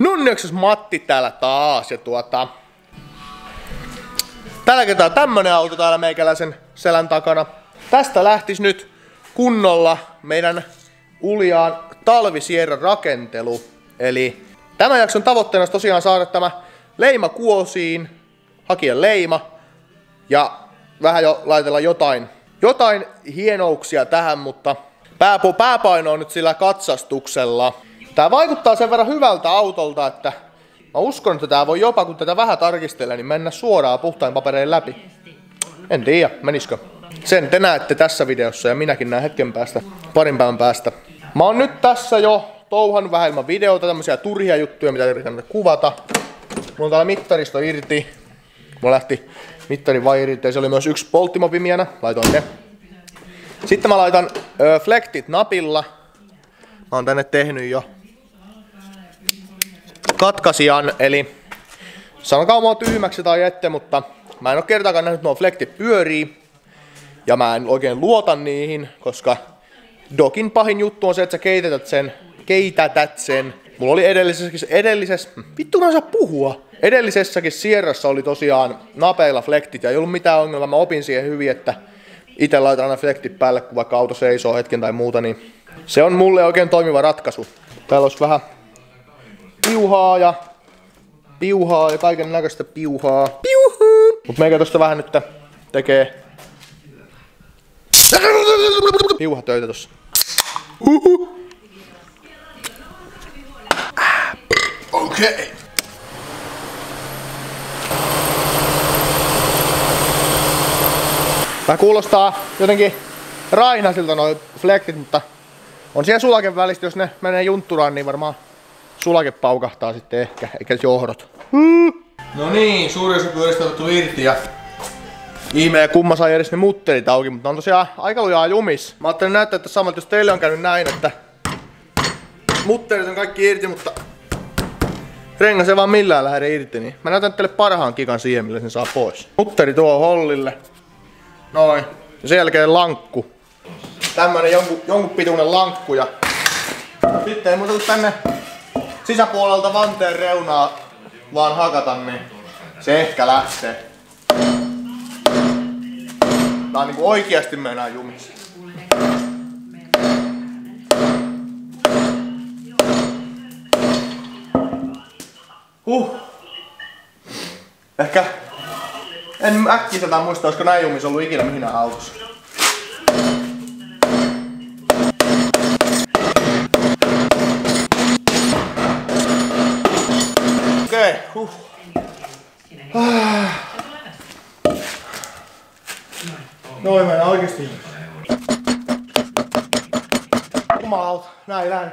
Nunniokses Matti täällä taas ja tuota... Tällä kertaa tämmönen auto täällä meikäläisen selän takana. Tästä lähtis nyt kunnolla meidän uljaan talvisierran rakentelu. Eli tämän jakson tavoitteena olisi tosiaan saada tämä leima kuosiin, hakea leima ja vähän jo laitella jotain, jotain hienouksia tähän, mutta pääpaino on nyt sillä katsastuksella. Tää vaikuttaa sen verran hyvältä autolta, että mä uskon, että tää voi jopa, kun tätä vähän tarkistelee, niin mennä suoraan puhtain paperein läpi. En tiedä, menisikö. Sen te näette tässä videossa ja minäkin näen hetken päästä, parin päivän päästä. Mä oon nyt tässä jo touhannut vähän ilman videota, tämmöisiä turhia juttuja, mitä yritän kuvata. Mulla on täällä mittaristo irti. Mulla lähti mittarin vairit ja se oli myös yksi polttimopimienä. Laitoin ne. Sitten mä laitan ö, flektit napilla. Mä oon tänne tehnyt jo katkaisijan, eli sanokaa mua tyhmäksi tai ette, mutta mä en oo kertaakaan nähnyt nuo flektit pyörii. Ja mä en oikein luota niihin, koska Dokin pahin juttu on se, että sä keitetät sen, keitätät sen. Mulla oli edellisessä, edellisessä, vittu mä saa puhua. Edellisessäkin Sierrassa oli tosiaan napeilla flektit ja ei ollut mitään ongelmaa. Mä opin siihen hyvin, että itse laitan aina flektit päälle, kun vaikka auto seisoo hetken tai muuta, niin se on mulle oikein toimiva ratkaisu. Täällä olisi vähän piuhaa ja piuhaa ja kaiken näköistä piuhaa. Piuhaa! Mut meikä tosta vähän nyt tekee piuhatöitä tossa. Uhuh. Okei. Okay. Tää kuulostaa jotenkin rainasilta noin flektit, mutta on siellä sulake välistä, jos ne menee juntturaan, niin varmaan sulake paukahtaa sitten ehkä, eikä johdot. No niin, suuri osa pyöristä otettu irti ja ihme ja kumma sai edes ne mutterit auki, mutta on tosiaan aika lujaa jumis. Mä ajattelin näyttää että samalta, jos teille on käynyt näin, että mutterit on kaikki irti, mutta rengas ei vaan millään lähde irti, niin mä näytän teille parhaan kikan siihen, millä sen saa pois. Mutteri tuo hollille. Noin. Ja sen jälkeen lankku. Tämmönen jonkun, jonkun pituinen lankku ja sitten ei muuta tänne sisäpuolelta vanteen reunaa vaan hakata, niin se ehkä lähtee. Tää on niinku oikeasti meinaa jumis. Huh. Ehkä en äkkiseltään muista, olisiko näin jumis ollut ikinä mihin autossa. Okei, okay, huh. Noin mennä oikeesti. Jumalauta, näin näin.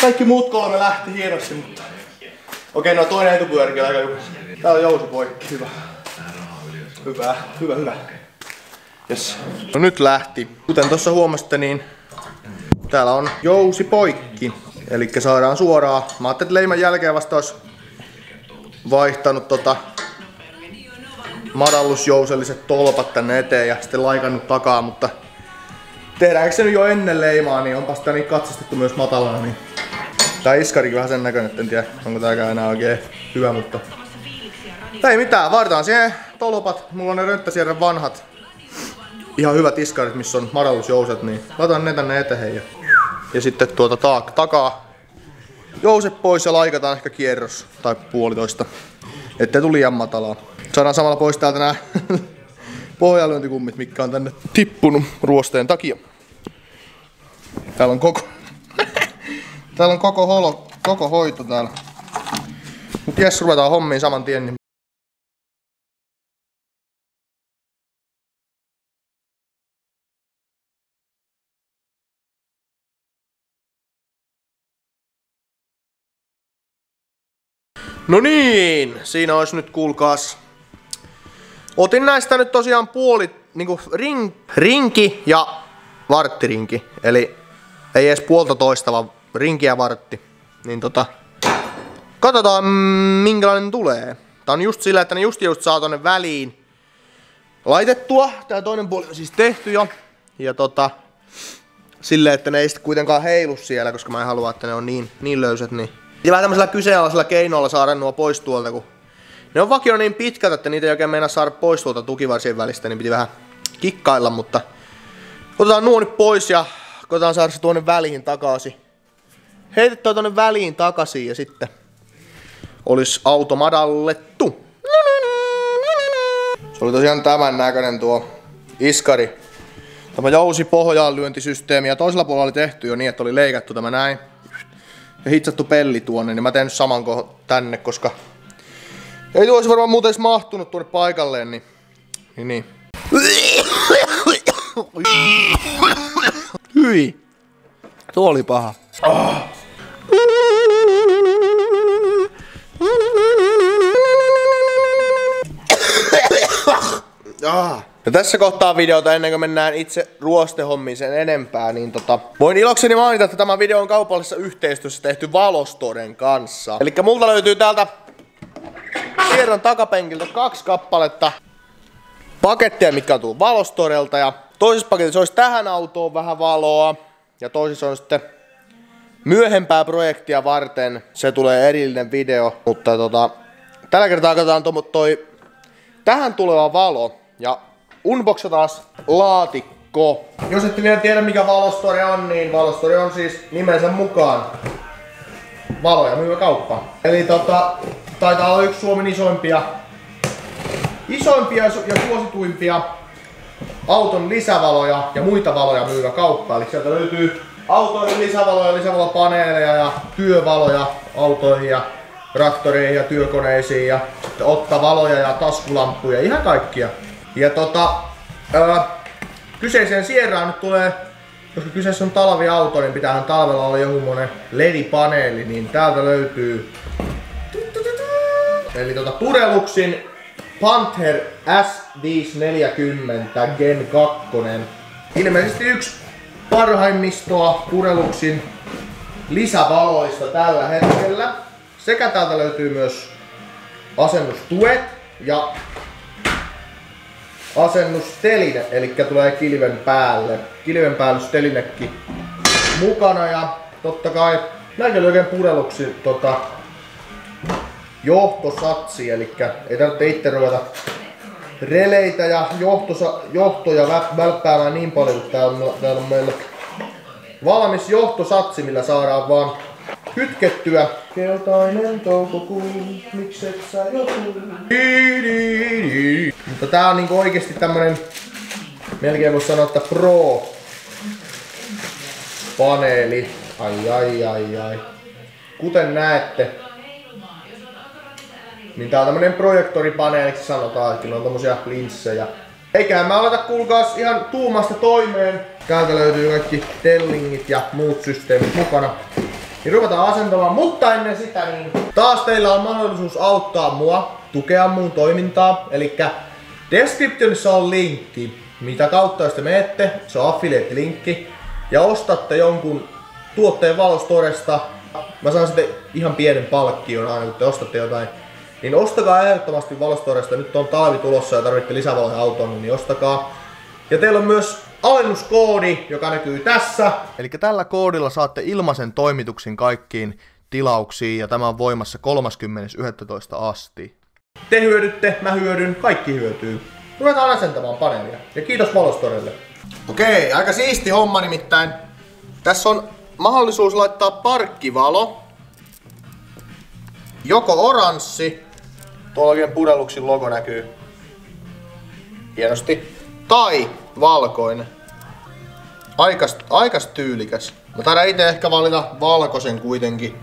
Kaikki muut kolme lähti hienosti, mutta... Okei, no toinen etupyörikin aika hyvä. Täällä on jousi poikki, hyvä. Hyvä, hyvä, hyvä. Yes. No nyt lähti. Kuten tuossa huomasitte, niin täällä on jousi poikki. Eli saadaan suoraan. Mä ajattelin, että leiman jälkeen vasta olisi vaihtanut tota madallusjouselliset tolpat tänne eteen ja sitten laikannut takaa, mutta tehdäänkö se nyt jo ennen leimaa, niin onpa sitä niin katsastettu myös matalana, niin tää iskarikin vähän sen näköinen, että en tiedä onko tääkään enää oikein hyvä, mutta ei mitään, vaaditaan siihen tolpat, mulla on ne rönttäsierren vanhat ihan hyvät iskarit, missä on madallusjouset, niin laitan ne tänne eteen ja, ja sitten tuota taak, takaa jouset pois ja laikataan ehkä kierros tai puolitoista, ettei tuli liian matalaa. Saadaan samalla pois täältä nämä pohjalyöntikummit, mikä on tänne tippunut ruosteen takia. Täällä on koko... täällä on koko, holo, koko hoito täällä. Mut jes, ruvetaan hommiin saman tien, niin No niin, siinä olisi nyt kuulkaas. Otin näistä nyt tosiaan puoli, niinku ring, rinki ja varttirinki. Eli ei edes puolta toista, vaan rinki ja vartti. Niin tota, katsotaan minkälainen tulee. Tää on just sillä, että ne just just saa tonne väliin laitettua. Tää toinen puoli on siis tehty jo. Ja tota, silleen, että ne ei sitten kuitenkaan heilu siellä, koska mä en halua, että ne on niin, niin löysät, niin Ja vähän tämmöisellä kyseenalaisella keinoilla saada nuo pois tuolta, kun ne on vakio niin pitkät, että niitä ei oikein meinaa saada pois tuolta tukivarsien välistä, niin piti vähän kikkailla, mutta otetaan nuo nyt pois ja koitetaan saada se tuonne väliin takaisin. Heitettyä tuonne väliin takaisin ja sitten olisi auto madallettu. Se oli tosiaan tämän näköinen tuo iskari. Tämä jousi pohjaan lyöntisysteemi ja toisella puolella oli tehty jo niin, että oli leikattu tämä näin. Hitsattu pelli tuonne, niin mä teen nyt saman tänne, koska ei tuo olisi varmaan muuten edes mahtunut tuonne paikalleen, niin... Niin, niin. Hyi. Tuo oli paha. Oh. Ah. Ja tässä kohtaa videota ennen kuin mennään itse ruostehommiin sen enempää, niin tota, voin ilokseni mainita, että tämä video on kaupallisessa yhteistyössä tehty Valostoren kanssa. Eli multa löytyy täältä Sierran takapenkiltä kaksi kappaletta paketteja, mitkä on tullut Valostorelta. Ja toisessa paketissa olisi tähän autoon vähän valoa. Ja toisessa on sitten myöhempää projektia varten. Se tulee erillinen video. Mutta tota, tällä kertaa katsotaan toi tähän tuleva valo. Ja unboxataan laatikko. Jos ette vielä tiedä mikä Valostore on, niin Valostore on siis nimensä mukaan valoja myyvä kauppa. Eli tota, taitaa olla yksi Suomen isoimpia, isoimpia ja suosituimpia auton lisävaloja ja muita valoja myyvä kauppa. Eli sieltä löytyy autojen lisävaloja, lisävalopaneeleja ja työvaloja autoihin ja traktoreihin ja työkoneisiin ja ottaa valoja ja taskulamppuja, ihan kaikkia. Ja tota, ää, kyseiseen sierraan nyt tulee, koska kyseessä on talviauto, niin pitää talvella olla joku monen LED-paneeli, niin täältä löytyy Eli tota Pureluxin Panther S540 Gen 2. Ilmeisesti yksi parhaimmistoa Pureluxin lisävaloista tällä hetkellä. Sekä täältä löytyy myös asennustuet ja asennusteline, eli tulee kilven päälle. Kilven päällystelinekin mukana ja totta kai näin oli oikein Pureluxin tota, johtosatsi, eli ei tarvitse itse ruveta releitä ja johtosa, johtoja välppäämään niin paljon, että täällä on, täällä on meillä valmis johtosatsi, millä saadaan vaan kytkettyä. Keltainen toukokuu, mikset sä jo Mutta tää on niinku oikeesti tämmönen, melkein voisi sanoa, että pro paneeli. Ai ai ai ai. Kuten näette, niin tää on tämmönen projektoripaneeliksi sanotaan, että on tommosia linssejä. Eiköhän mä aleta kuulkaas ihan tuumasta toimeen. Täältä löytyy kaikki tellingit ja muut systeemit mukana. Niin ruvetaan asentamaan, mutta ennen sitä niin taas teillä on mahdollisuus auttaa mua, tukea mun toimintaa. Eli descriptionissa on linkki, mitä kautta te menette, se on affiliate-linkki, ja ostatte jonkun tuotteen valostoresta. Mä saan sitten ihan pienen palkkion aina, kun te ostatte jotain niin ostakaa ehdottomasti Valostoresta. Nyt on talvi tulossa ja tarvitte lisävaloja autoon, niin ostakaa. Ja teillä on myös alennuskoodi, joka näkyy tässä. Eli tällä koodilla saatte ilmaisen toimituksen kaikkiin tilauksiin ja tämä on voimassa 30.11. asti. Te hyödytte, mä hyödyn, kaikki hyötyy. Ruvetaan asentamaan paneelia. Ja kiitos Valostorelle. Okei, aika siisti homma nimittäin. Tässä on mahdollisuus laittaa parkkivalo. Joko oranssi Tuolla oikein Pudelluksin logo näkyy hienosti. Tai valkoinen. Aikas, aikas tyylikäs. Mä taidan itse ehkä valita valkoisen kuitenkin.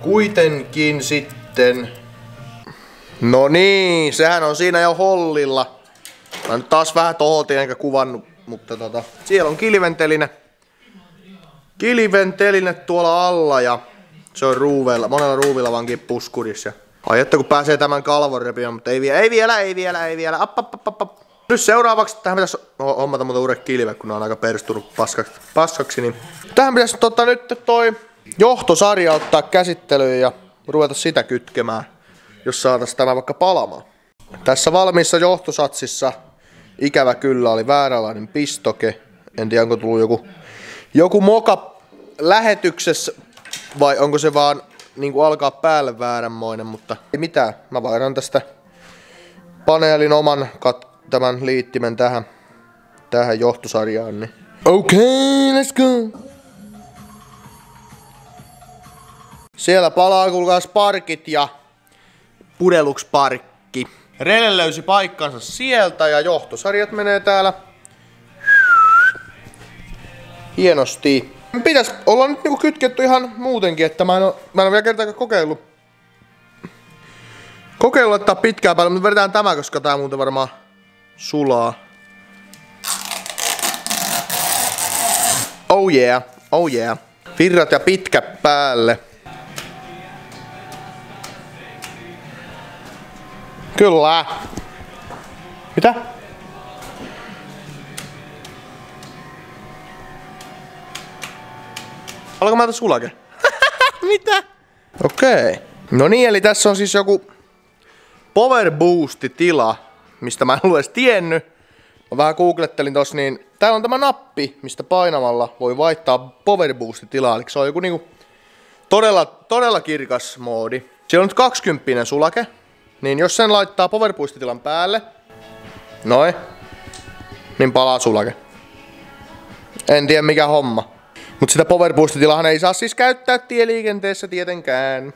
Kuitenkin sitten. No niin, sehän on siinä jo hollilla. Mä nyt taas vähän tohotin enkä kuvannut, mutta tota, siellä on kilventeline. Kilventeline tuolla alla ja se on ruuveilla, monella ruuvilla vankin puskurissa. Ai että kun pääsee tämän kalvon repiä, mutta ei, vielä, ei vielä, ei vielä, ei vielä. App, app, app, app. Nyt seuraavaksi, tähän pitäisi hommata muuta uudet kilve, kun ne on aika perstunut paskaksi, paskaksi niin tähän pitäisi tota nyt toi johtosarja ottaa käsittelyyn ja ruveta sitä kytkemään, jos saataisiin tämä vaikka palamaan. Tässä valmiissa johtosatsissa ikävä kyllä oli vääränlainen pistoke. En tiedä onko tullut joku, joku moka lähetyksessä vai onko se vaan niinku alkaa päälle vääränmoinen, mutta ei mitään. Mä vaihdan tästä paneelin oman kat- tämän liittimen tähän, tähän johtosarjaan. Niin. Okei, okay, let's go! Siellä palaa kuulkaas parkit ja pudeluksparkki. Rele löysi paikkansa sieltä ja johtosarjat menee täällä hienosti. Pitäis olla nyt niinku kytketty ihan muutenkin, että mä en oo, mä en oo vielä kertaakaan kokeillut. Kokeillut laittaa pitkään päälle, mutta vedetään tämä, koska tää muuten varmaan sulaa. Oh yeah, oh yeah. Virrat ja pitkä päälle. Kyllä. Mitä? Alko mä sulake? Mitä? Okei. Okay. No niin, eli tässä on siis joku Power Boost-tila, mistä mä en ollut edes tiennyt. Mä vähän googlettelin tossa, niin täällä on tämä nappi, mistä painamalla voi vaihtaa Power Boost-tilaa. Eli se on joku niinku todella, todella kirkas moodi. Siellä on nyt 20 sulake, niin jos sen laittaa Power Boost-tilan päälle, noin, niin palaa sulake. En tiedä mikä homma. Mutta sitä Power Boost-tilahan ei saa siis käyttää tieliikenteessä tietenkään.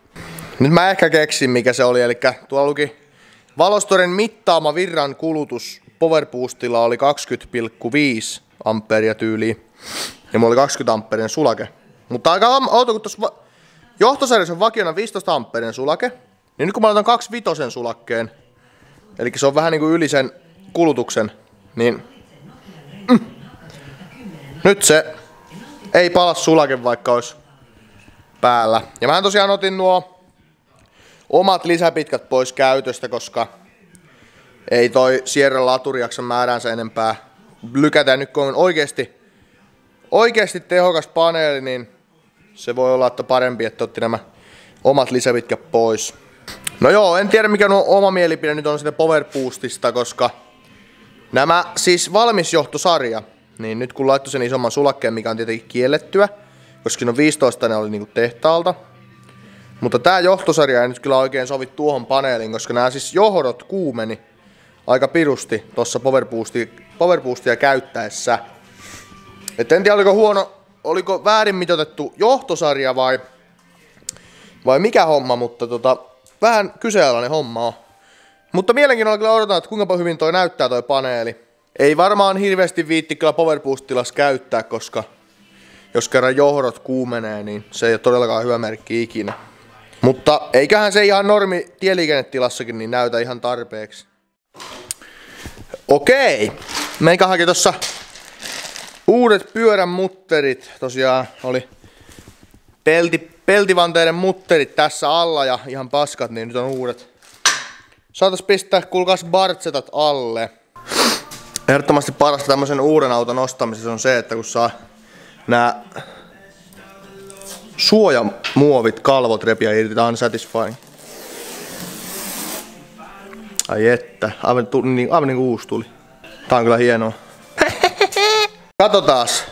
Nyt mä ehkä keksin mikä se oli, eli tuolla luki Valostoren mittaama virran kulutus Power Boostilla oli 20,5 amperia tyyliin. Ja mulla oli 20 amperien sulake. Mutta aika outo, kun tuossa va- johtosarjassa on vakiona 15 amperien sulake. Niin nyt kun mä laitan 25 sulakkeen, eli se on vähän niinku yli sen kulutuksen, niin mm, nyt se ei pala sulake vaikka olisi päällä. Ja mä tosiaan otin nuo omat lisäpitkät pois käytöstä, koska ei toi Sierra laturi jaksa määränsä enempää lykätä. Nyt kun on oikeasti, oikeasti tehokas paneeli, niin se voi olla, että parempi, että otti nämä omat lisäpitkät pois. No joo, en tiedä mikä on oma mielipide nyt on sitä Power Boostista, koska nämä siis valmisjohtosarja, niin nyt kun laittoi sen isomman sulakkeen, mikä on tietenkin kiellettyä, koska siinä on 15 ne oli niinku tehtaalta, mutta tämä johtosarja ei nyt kyllä oikein sovi tuohon paneeliin, koska nämä siis johdot kuumeni aika pirusti tuossa Power, Power Boostia käyttäessä. Et en tiedä oliko huono, oliko väärin mitoitettu johtosarja vai, vai mikä homma, mutta tota, vähän kyseenalainen homma on. Mutta mielenkiinnolla kyllä odotan, että kuinka hyvin toi näyttää toi paneeli. Ei varmaan hirveästi viitti kyllä Power Boostilas käyttää, koska jos kerran johdot kuumenee, niin se ei ole todellakaan hyvä merkki ikinä. Mutta eiköhän se ihan normi tieliikennetilassakin niin näytä ihan tarpeeksi. Okei, meikähänkin tossa uudet pyörän mutterit, tosiaan oli pelti, peltivanteiden mutterit tässä alla ja ihan paskat, niin nyt on uudet. Saatais pistää kuulkaas bartsetat alle. Ehdottomasti parasta tämmöisen uuden auton ostamisessa on se, että kun saa nämä suojamuovit kalvot repiä irti, tää on satisfying. Ai että, aivan, tu, niin, aivan niin kuin uusi tuli. Tää on kyllä hienoa. Katsotaas.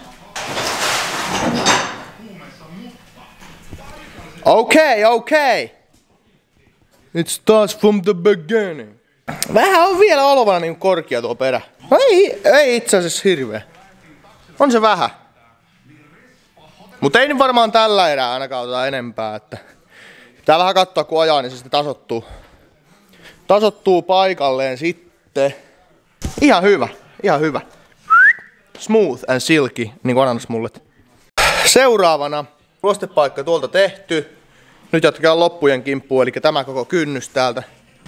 Okei, okay, okei. Okay. It starts from the beginning. Vähän on vielä olevana niin korkea tuo perä. Ei, ei itse asiassa hirveä. On se vähän. Mutta ei nyt varmaan tällä erää ainakaan oteta enempää. Että pitää vähän katsoa kun ajaa, niin se sitten tasottuu. Tasottuu paikalleen sitten. Ihan hyvä, ihan hyvä. Smooth and silky, niin kuin ananasmullet. Seuraavana ruostepaikka tuolta tehty. Nyt jatketaan loppujen kimppuun, eli tämä koko kynnys täältä.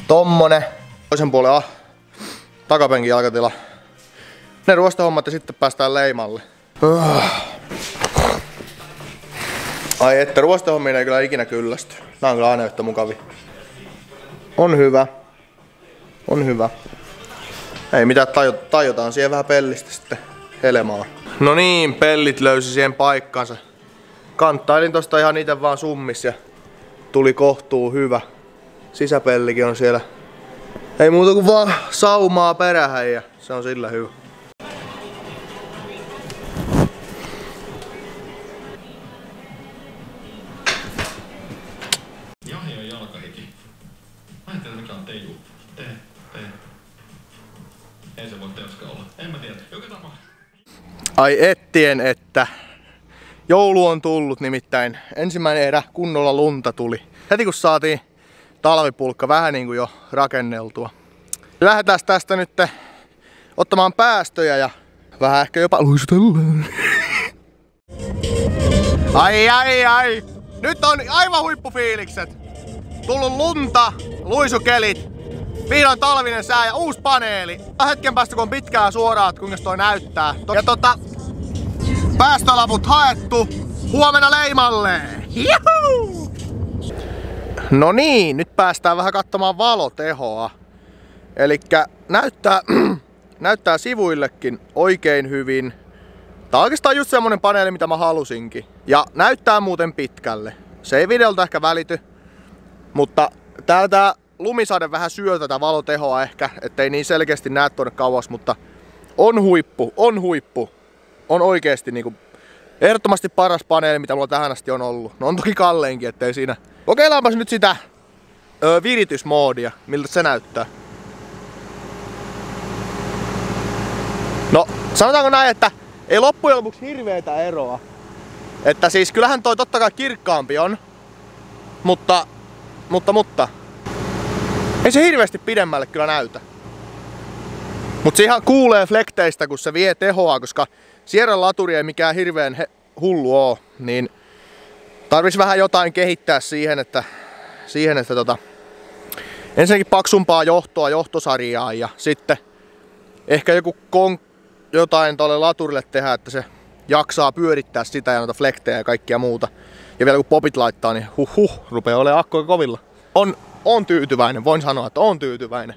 Tommonen. Toisen puolen ah, takapenkin jalkatila. Ne ruostehommat ja sitten päästään leimalle. Uh. Ai että ruostehommiin ei kyllä ikinä kyllästy. Nää on kyllä aina yhtä mukavi. On hyvä. On hyvä. Ei mitään, tajo, tajotaan siihen vähän pellistä sitten helmaa. No niin, pellit löysi siihen paikkansa. Kanttailin tosta ihan niitä vaan summis ja tuli kohtuu hyvä. Sisäpellikin on siellä. Ei muuta kuin vaan saumaa perähän ja se on sillä hyvä. Teju. Te, te. Ei se voi teoska olla. En mä tiedä. Joka tapauksessa. Ai ettien, että joulu on tullut nimittäin. Ensimmäinen erä kunnolla lunta tuli. Heti kun saatiin talvipulkka vähän niin kuin jo rakenneltua. Lähdetään tästä nyt ottamaan päästöjä ja vähän ehkä jopa luisutellaan. Ai ai ai! Nyt on aivan huippufiilikset! Tullut lunta, luisukelit, vihdoin talvinen sää ja uusi paneeli. Hetken päästä kun on pitkää suoraan, että kuinka toi näyttää. Ja tota, päästölaput haettu, huomenna leimalle! Juhu! No niin, nyt päästään vähän katsomaan valotehoa. Eli näyttää, näyttää sivuillekin oikein hyvin. Tää on oikeastaan just semmonen paneeli, mitä mä halusinkin. Ja näyttää muuten pitkälle. Se ei videolta ehkä välity, mutta täällä tää lumisade vähän syö tätä valotehoa ehkä, ettei niin selkeästi näe tuonne kauas, mutta on huippu, on huippu. On oikeesti niinku ehdottomasti paras paneeli, mitä mulla tähän asti on ollut. No on toki kalleinkin, ettei siinä. Kokeillaanpas nyt sitä ö, viritysmoodia, miltä se näyttää. No, sanotaanko näin, että ei loppujen lopuksi hirveetä eroa. Että siis kyllähän toi totta kai kirkkaampi on, mutta, mutta, mutta, ei se hirveästi pidemmälle kyllä näytä. Mut se ihan kuulee flekteistä, kun se vie tehoa, koska Sierran laturi ei mikään hirveän hullu oo, niin tarvis vähän jotain kehittää siihen, että, siihen, että tota, ensinnäkin paksumpaa johtoa, johtosarjaa ja sitten ehkä joku kon, jotain tuolle laturille tehdä, että se jaksaa pyörittää sitä ja noita flektejä ja kaikkia muuta. Ja vielä kun popit laittaa, niin huh huh, rupeaa olemaan akkoja kovilla. On, on tyytyväinen, voin sanoa, että on tyytyväinen.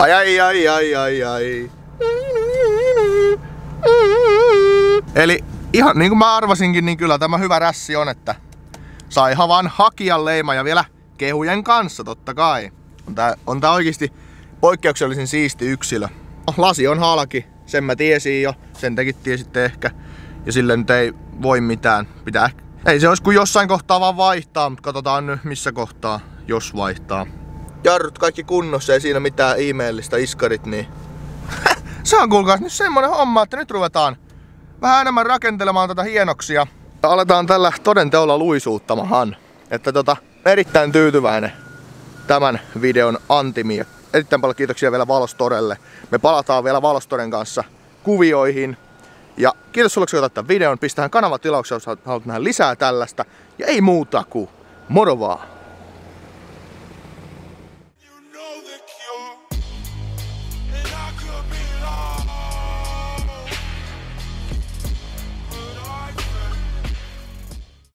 Ai ai ai ai ai ai. Eli ihan niin kuin mä arvasinkin, niin kyllä tämä hyvä rässi on, että sai havan hakijan leima ja vielä kehujen kanssa totta kai. On tää, on tää oikeesti poikkeuksellisen siisti yksilö. No, lasi on halki, sen mä tiesin jo, sen tekin tiesitte ehkä. Ja sille nyt ei voi mitään. Pitää. Ei se olisi kuin jossain kohtaa vaan vaihtaa, mutta katsotaan nyt missä kohtaa, jos vaihtaa. Jarrut kaikki kunnossa, ei siinä mitään ihmeellistä iskarit, niin se on kuulkaas nyt semmonen homma, että nyt ruvetaan vähän enemmän rakentelemaan tätä hienoksia. Ja aletaan tällä todenteolla luisuuttamahan. Että tota, erittäin tyytyväinen tämän videon antimiin. Erittäin paljon kiitoksia vielä Valostorelle. Me palataan vielä Valostoren kanssa kuvioihin. Ja kiitos sulle, katsoit tämän videon. Pistähän kanava tilaukseen, jos haluat nähdä lisää tällaista. Ja ei muuta kuin moro vaan!